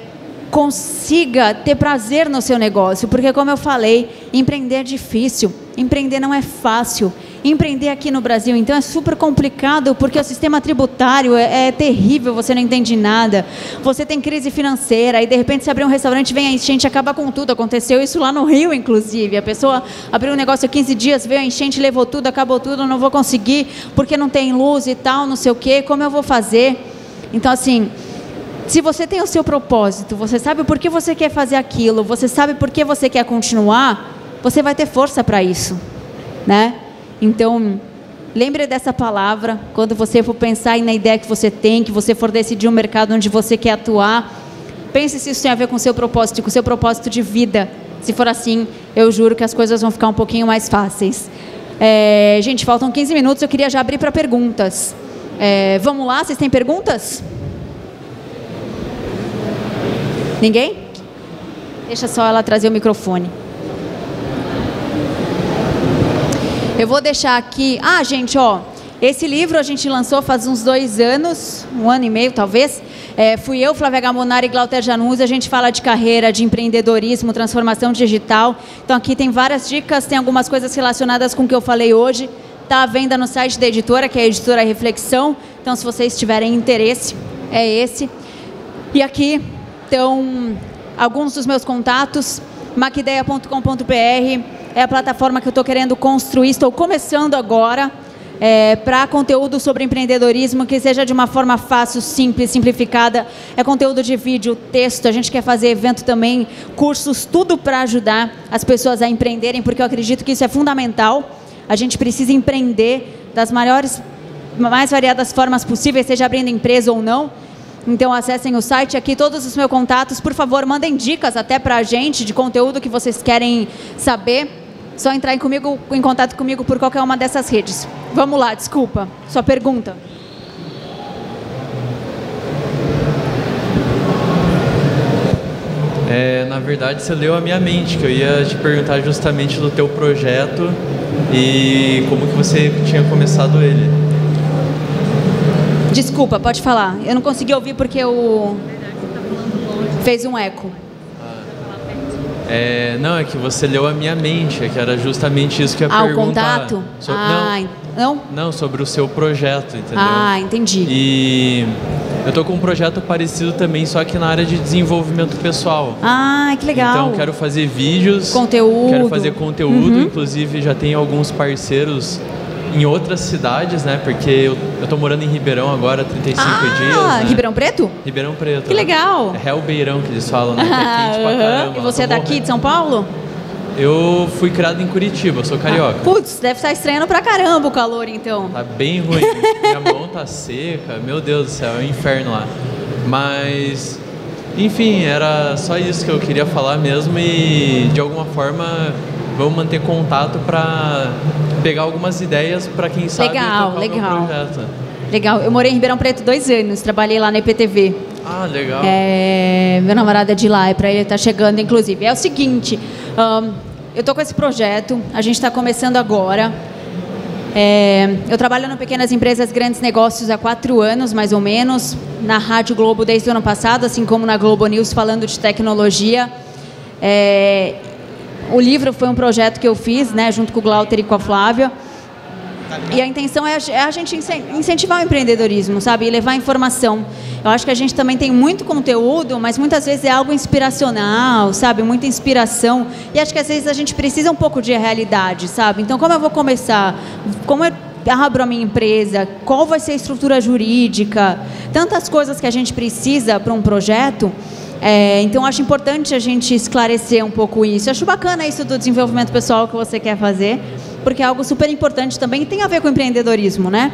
consiga ter prazer no seu negócio, porque, como eu falei, empreender é difícil, empreender não é fácil. Empreender aqui no Brasil, então, é super complicado, porque o sistema tributário é, é, terrível, você não entende nada. Você tem crise financeira, e de repente você abre um restaurante, vem a enchente, acaba com tudo. Aconteceu isso lá no Rio, inclusive. A pessoa abriu um negócio há 15 dias, veio a enchente, levou tudo, acabou tudo, não vou conseguir, porque não tem luz e tal, não sei o quê, como eu vou fazer? Então, assim, se você tem o seu propósito, você sabe por que você quer fazer aquilo, você sabe por que você quer continuar, você vai ter força para isso, né? Então, lembre dessa palavra quando você for pensar na ideia que você tem, que você for decidir um mercado onde você quer atuar. Pense se isso tem a ver com o seu propósito, com o seu propósito de vida. Se for assim, eu juro que as coisas vão ficar um pouquinho mais fáceis. É, gente, faltam 15 minutos, eu queria já abrir para perguntas. É, vamos lá, vocês têm perguntas? Ninguém? Deixa só ela trazer o microfone. Eu vou deixar aqui. Ah, gente, ó. Esse livro a gente lançou faz uns dois anos, um ano e meio talvez. É, fui eu, Flávia Gamonari e Glauter Januzzi. A gente fala de carreira, de empreendedorismo, transformação digital. Então aqui tem várias dicas, tem algumas coisas relacionadas com o que eu falei hoje. Está à venda no site da editora, que é a editora Reflexão. Então, se vocês tiverem interesse, é esse. E aqui estão alguns dos meus contatos, maquideia.com.br é a plataforma que eu estou querendo construir, estou começando agora. É, para conteúdo sobre empreendedorismo que seja de uma forma fácil, simples, simplificada. É conteúdo de vídeo, texto. A gente quer fazer evento também, cursos, tudo para ajudar as pessoas a empreenderem, porque eu acredito que isso é fundamental. A gente precisa empreender das maiores, mais variadas formas possíveis, seja abrindo empresa ou não. Então acessem o site aqui, todos os meus contatos. Por favor, mandem dicas até para a gente de conteúdo que vocês querem saber. Só entrar em, comigo, em contato comigo por qualquer uma dessas redes. Vamos lá, desculpa. Sua pergunta. É, na verdade, você leu a minha mente, que eu ia te perguntar justamente do teu projeto e como que você tinha começado ele. Desculpa, pode falar. Eu não consegui ouvir porque o fez um eco. É, não, é que você leu a minha mente, é que era justamente isso que eu ia ah, perguntar. o contato? So, ah, não, não? Não, sobre o seu projeto, entendeu? Ah, entendi. E eu tô com um projeto parecido também, só que na área de desenvolvimento pessoal. Ah, que legal. Então quero fazer vídeos, conteúdo. quero fazer conteúdo, uhum. inclusive já tem alguns parceiros em outras cidades, né? Porque eu, eu tô morando em Ribeirão agora, 35 ah, dias. Né? Ribeirão Preto? Ribeirão Preto. Que legal. É Beirão que eles falam, né? Que é quente pra caramba. E você é daqui de São Paulo? Eu fui criado em Curitiba, sou carioca. Ah, putz, deve estar estranhando pra caramba o calor então. Tá bem ruim. Minha mão tá seca, meu Deus do céu, é um inferno lá. Mas, enfim, era só isso que eu queria falar mesmo e de alguma forma vamos manter contato para pegar algumas ideias para quem sabe legal, tocar legal. o projeto. Legal. Eu morei em Ribeirão Preto dois anos, trabalhei lá na EPTV. Ah, legal. É, meu namorado é de lá, é para ele estar tá chegando, inclusive. É o seguinte, um, eu tô com esse projeto, a gente está começando agora. É, eu trabalho no Pequenas Empresas Grandes Negócios há quatro anos, mais ou menos, na Rádio Globo desde o ano passado, assim como na Globo News, falando de tecnologia. É, o livro foi um projeto que eu fiz, né, junto com o Glauter e com a Flávia. E a intenção é, é a gente incentivar o empreendedorismo, sabe? E levar informação. Eu acho que a gente também tem muito conteúdo, mas muitas vezes é algo inspiracional, sabe? Muita inspiração. E acho que às vezes a gente precisa um pouco de realidade, sabe? Então, como eu vou começar? Como eu abro a minha empresa? Qual vai ser a estrutura jurídica? Tantas coisas que a gente precisa para um projeto. É, então, acho importante a gente esclarecer um pouco isso. Acho bacana isso do desenvolvimento pessoal que você quer fazer, porque é algo super importante também e tem a ver com empreendedorismo, né?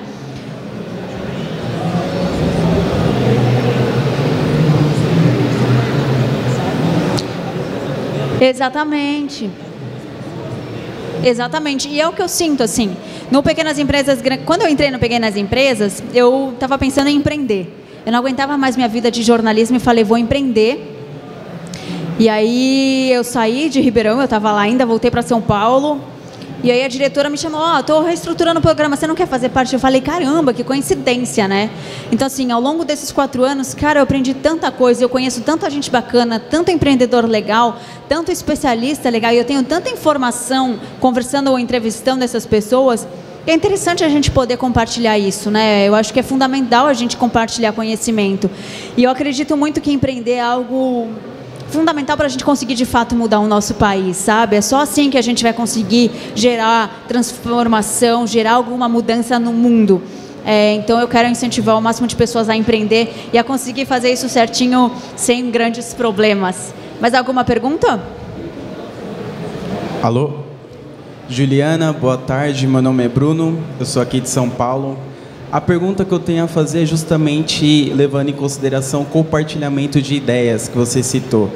Exatamente. Exatamente. E é o que eu sinto, assim. No Pequenas Empresas, quando eu entrei no Pequenas Empresas, eu estava pensando em empreender. Eu não aguentava mais minha vida de jornalismo e falei, vou empreender. E aí eu saí de Ribeirão, eu estava lá ainda, voltei para São Paulo. E aí a diretora me chamou, ó, oh, estou reestruturando o programa, você não quer fazer parte? Eu falei, caramba, que coincidência, né? Então, assim, ao longo desses quatro anos, cara, eu aprendi tanta coisa, eu conheço tanta gente bacana, tanto empreendedor legal, tanto especialista legal, e eu tenho tanta informação conversando ou entrevistando essas pessoas é interessante a gente poder compartilhar isso, né? Eu acho que é fundamental a gente compartilhar conhecimento. E eu acredito muito que empreender é algo fundamental para a gente conseguir de fato mudar o nosso país, sabe? É só assim que a gente vai conseguir gerar transformação, gerar alguma mudança no mundo. É, então eu quero incentivar o máximo de pessoas a empreender e a conseguir fazer isso certinho sem grandes problemas. Mais alguma pergunta? Alô? Juliana, boa tarde. Meu nome é Bruno, eu sou aqui de São Paulo. A pergunta que eu tenho a fazer é justamente levando em consideração o compartilhamento de ideias que você citou.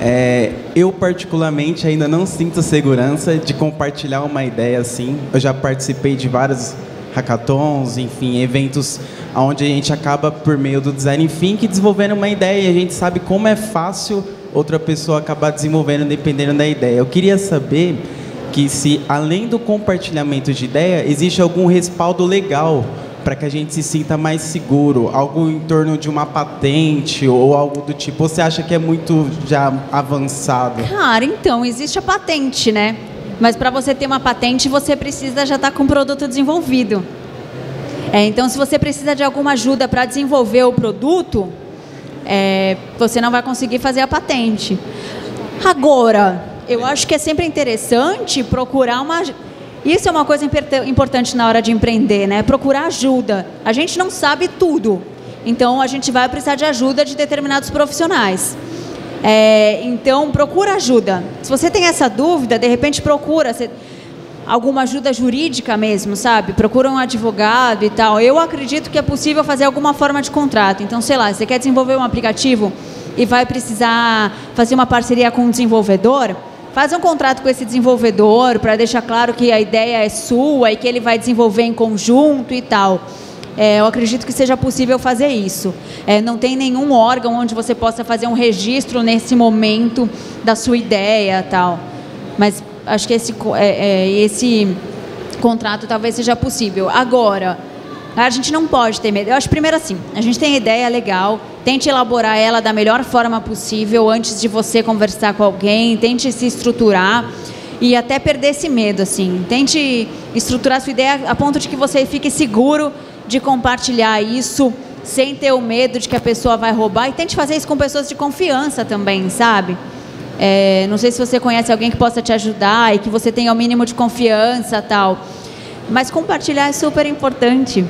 É, eu, particularmente, ainda não sinto segurança de compartilhar uma ideia assim. Eu já participei de vários hackathons, enfim, eventos onde a gente acaba, por meio do design thinking, desenvolvendo uma ideia a gente sabe como é fácil outra pessoa acabar desenvolvendo dependendo da ideia. Eu queria saber que se além do compartilhamento de ideia, existe algum respaldo legal para que a gente se sinta mais seguro, algo em torno de uma patente ou algo do tipo. Você acha que é muito já avançado? Cara, então existe a patente, né? Mas para você ter uma patente, você precisa já estar tá com o produto desenvolvido. É, então, se você precisa de alguma ajuda para desenvolver o produto, é, você não vai conseguir fazer a patente. Agora, eu acho que é sempre interessante procurar uma. Isso é uma coisa importante na hora de empreender, né? Procurar ajuda. A gente não sabe tudo, então a gente vai precisar de ajuda de determinados profissionais. É, então procura ajuda. Se você tem essa dúvida, de repente procura alguma ajuda jurídica mesmo, sabe? Procura um advogado e tal. Eu acredito que é possível fazer alguma forma de contrato. Então, sei lá, você quer desenvolver um aplicativo e vai precisar fazer uma parceria com um desenvolvedor Faz um contrato com esse desenvolvedor para deixar claro que a ideia é sua e que ele vai desenvolver em conjunto e tal. É, eu acredito que seja possível fazer isso. É, não tem nenhum órgão onde você possa fazer um registro nesse momento da sua ideia tal. Mas acho que esse, é, é, esse contrato talvez seja possível. Agora, a gente não pode ter medo. Eu acho primeiro assim, a gente tem ideia legal, Tente elaborar ela da melhor forma possível antes de você conversar com alguém. Tente se estruturar e até perder esse medo, assim. Tente estruturar sua ideia a ponto de que você fique seguro de compartilhar isso sem ter o medo de que a pessoa vai roubar. E tente fazer isso com pessoas de confiança também, sabe? É, não sei se você conhece alguém que possa te ajudar e que você tenha o mínimo de confiança tal. Mas compartilhar é super importante.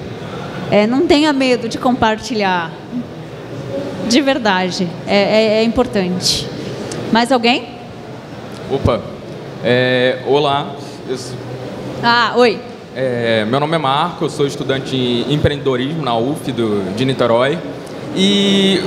É, não tenha medo de compartilhar. De verdade. É, é, é importante. Mais alguém? Opa. É, olá. Eu, ah, oi. É, meu nome é Marco, eu sou estudante de empreendedorismo na UF do, de Niterói. E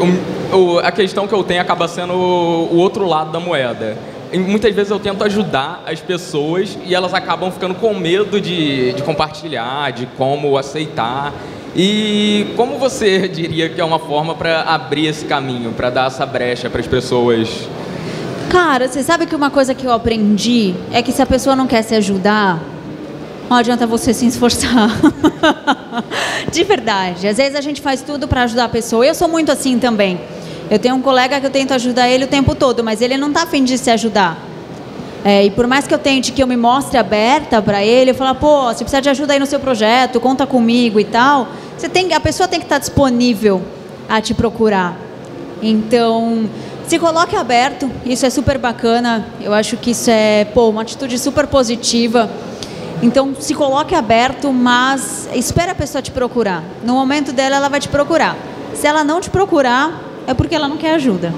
o, a questão que eu tenho acaba sendo o, o outro lado da moeda. Muitas vezes eu tento ajudar as pessoas e elas acabam ficando com medo de, de compartilhar, de como aceitar. E como você diria que é uma forma para abrir esse caminho, para dar essa brecha para as pessoas? Cara, você sabe que uma coisa que eu aprendi é que se a pessoa não quer se ajudar, não adianta você se esforçar. De verdade. Às vezes a gente faz tudo para ajudar a pessoa. Eu sou muito assim também. Eu tenho um colega que eu tento ajudar ele o tempo todo, mas ele não está afim de se ajudar. É, e por mais que eu tente que eu me mostre aberta para ele, eu falo, pô, você precisa de ajuda aí no seu projeto, conta comigo e tal. Você tem, a pessoa tem que estar tá disponível a te procurar. Então, se coloque aberto, isso é super bacana. Eu acho que isso é pô, uma atitude super positiva. Então, se coloque aberto, mas espere a pessoa te procurar. No momento dela, ela vai te procurar. Se ela não te procurar, é porque ela não quer ajuda.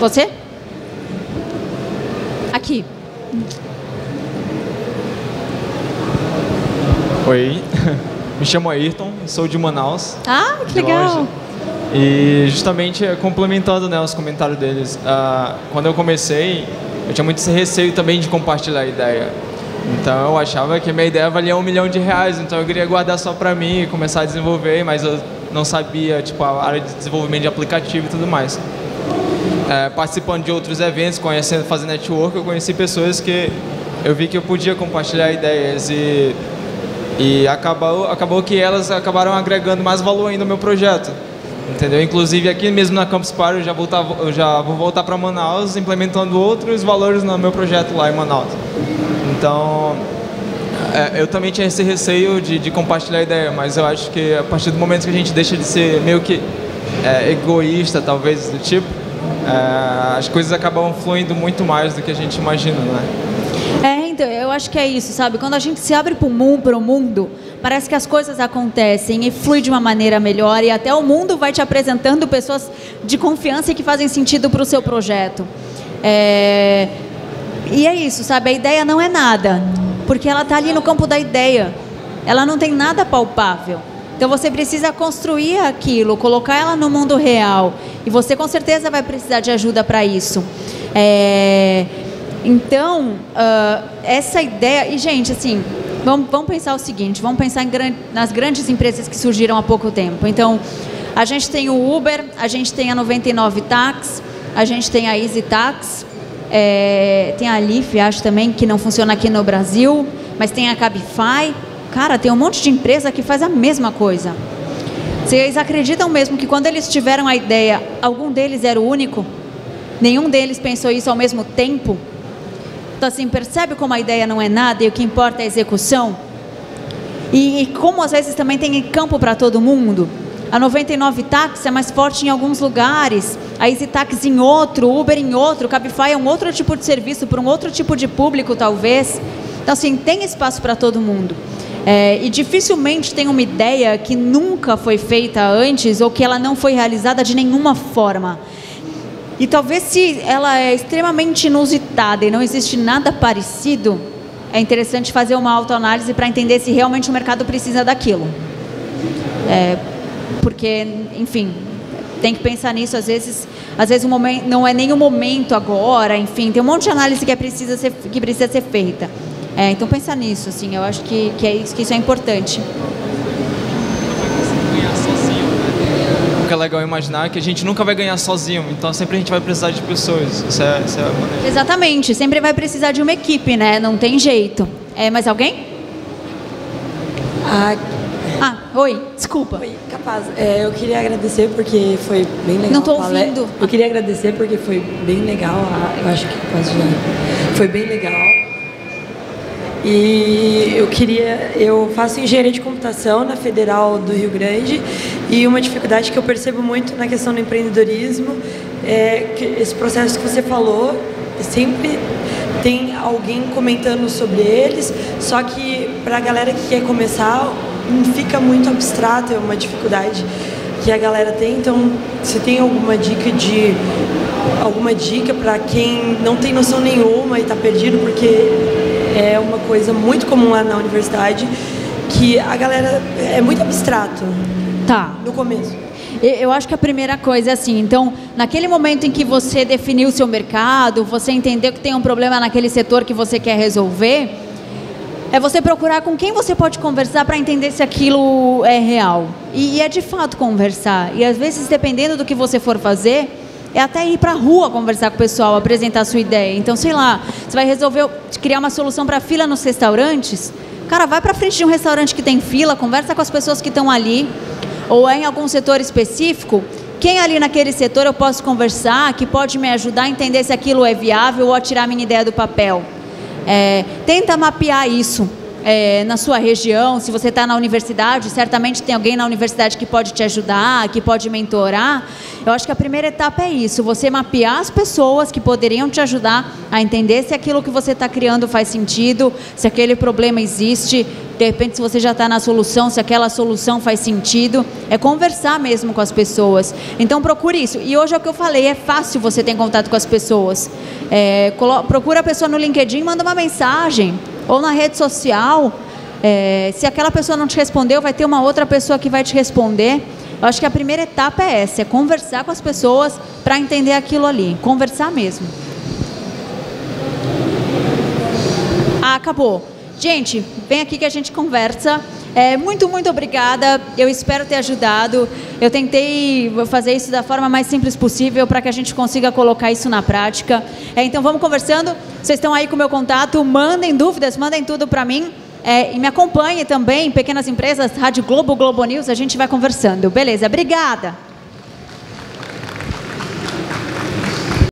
Você? Aqui. Oi, me chamo Ayrton, sou de Manaus. Ah, que legal. Loja. E justamente complementando né, os comentários deles, uh, quando eu comecei, eu tinha muito esse receio também de compartilhar a ideia. Então eu achava que a minha ideia valia um milhão de reais, então eu queria guardar só para mim e começar a desenvolver, mas eu não sabia tipo a área de desenvolvimento de aplicativo e tudo mais é, participando de outros eventos, conhecendo, fazendo network, eu conheci pessoas que eu vi que eu podia compartilhar ideias e, e acabou, acabou que elas acabaram agregando mais valor ainda no meu projeto. Entendeu? Inclusive aqui mesmo na Campus Party eu já, voltar, eu já vou voltar para Manaus implementando outros valores no meu projeto lá em Manaus. Então, é, eu também tinha esse receio de, de compartilhar a ideia, mas eu acho que a partir do momento que a gente deixa de ser meio que é, egoísta, talvez, do tipo, é, as coisas acabam fluindo muito mais do que a gente imagina, né? É, então, eu acho que é isso, sabe? Quando a gente se abre para o mundo, mundo, parece que as coisas acontecem e flui de uma maneira melhor e até o mundo vai te apresentando pessoas de confiança e que fazem sentido para o seu projeto. É... E é isso, sabe? A ideia não é nada, porque ela está ali no campo da ideia. Ela não tem nada palpável. Então você precisa construir aquilo, colocar ela no mundo real. E você com certeza vai precisar de ajuda para isso. É, então, uh, essa ideia. E, gente, assim, vamos, vamos pensar o seguinte: vamos pensar gran, nas grandes empresas que surgiram há pouco tempo. Então, a gente tem o Uber, a gente tem a 99 Tax, a gente tem a Easy Tax, é, tem a Leaf, acho também, que não funciona aqui no Brasil, mas tem a Cabify. Cara, tem um monte de empresa que faz a mesma coisa. Vocês acreditam mesmo que quando eles tiveram a ideia, algum deles era o único? Nenhum deles pensou isso ao mesmo tempo? Então, assim, percebe como a ideia não é nada e o que importa é a execução? E, e como às vezes também tem campo para todo mundo? A 99 táxi é mais forte em alguns lugares, a Easy Taxi em outro, Uber em outro, Cabify é um outro tipo de serviço para um outro tipo de público, talvez. Então, assim, tem espaço para todo mundo. É, e dificilmente tem uma ideia que nunca foi feita antes ou que ela não foi realizada de nenhuma forma. E talvez se ela é extremamente inusitada e não existe nada parecido, é interessante fazer uma autoanálise para entender se realmente o mercado precisa daquilo. É, porque, enfim, tem que pensar nisso. Às vezes, às vezes o momento, não é nem o momento agora. Enfim, tem um monte de análise que, é precisa ser, que precisa ser feita. É, então pensa nisso, assim, eu acho que, que, é isso, que isso é importante. O que é legal imaginar é que a gente nunca vai ganhar sozinho, então sempre a gente vai precisar de pessoas. Isso é, isso é Exatamente, sempre vai precisar de uma equipe, né? Não tem jeito. É, mais alguém? Ah, ah Oi, desculpa. Oi, capaz. É, eu queria agradecer porque foi bem legal. Não palestra. ouvindo. Eu queria agradecer porque foi bem legal. a- Eu acho que posso já. Foi bem legal. E eu queria, eu faço engenharia de computação na Federal do Rio Grande e uma dificuldade que eu percebo muito na questão do empreendedorismo é que esse processo que você falou sempre tem alguém comentando sobre eles, só que para a galera que quer começar fica muito abstrato, é uma dificuldade que a galera tem. Então, se tem alguma dica de alguma dica para quem não tem noção nenhuma e está perdido, porque é uma coisa muito comum lá na universidade que a galera é muito abstrato Tá. no começo. Eu acho que a primeira coisa é assim, então, naquele momento em que você definiu o seu mercado, você entendeu que tem um problema naquele setor que você quer resolver, é você procurar com quem você pode conversar para entender se aquilo é real. E, e é de fato conversar. E às vezes, dependendo do que você for fazer, é até ir para a rua conversar com o pessoal, apresentar a sua ideia. Então, sei lá, você vai resolver criar uma solução para fila nos restaurantes. Cara, vai para frente de um restaurante que tem fila, conversa com as pessoas que estão ali, ou é em algum setor específico. Quem ali naquele setor eu posso conversar, que pode me ajudar a entender se aquilo é viável ou a tirar minha ideia do papel. É, tenta mapear isso é, na sua região. Se você está na universidade, certamente tem alguém na universidade que pode te ajudar, que pode mentorar. Eu acho que a primeira etapa é isso: você mapear as pessoas que poderiam te ajudar a entender se aquilo que você está criando faz sentido, se aquele problema existe. De repente, se você já está na solução, se aquela solução faz sentido, é conversar mesmo com as pessoas. Então, procure isso. E hoje é o que eu falei: é fácil você ter contato com as pessoas. É, procura a pessoa no LinkedIn, manda uma mensagem ou na rede social. É, se aquela pessoa não te respondeu, vai ter uma outra pessoa que vai te responder. Eu acho que a primeira etapa é essa, é conversar com as pessoas para entender aquilo ali, conversar mesmo. Ah, acabou. Gente, vem aqui que a gente conversa. É, muito, muito obrigada. Eu espero ter ajudado. Eu tentei fazer isso da forma mais simples possível para que a gente consiga colocar isso na prática. É, então vamos conversando. Vocês estão aí com o meu contato. Mandem dúvidas, mandem tudo para mim. É, e me acompanhe também, Pequenas Empresas, Rádio Globo, Globo News. A gente vai conversando. Beleza, obrigada.